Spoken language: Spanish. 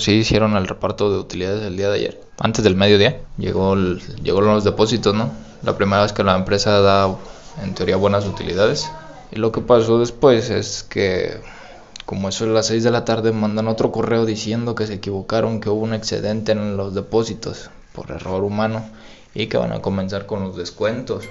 Sí hicieron el reparto de utilidades el día de ayer, antes del mediodía. Llegó, el, los depósitos, ¿no? La primera vez que la empresa da, en teoría, buenas utilidades. Y lo que pasó después es que, como eso es las 6 de la tarde, mandan otro correo diciendo que se equivocaron, que hubo un excedente en los depósitos por error humano y que van a comenzar con los descuentos.